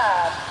job.